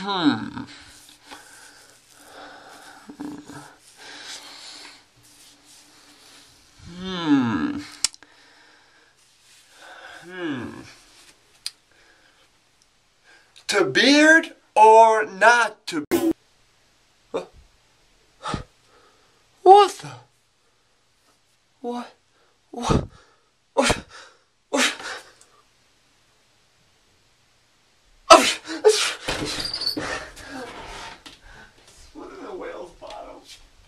Hmm. Hmm. Hmm. To beard or not to beard? What the? What? What? What?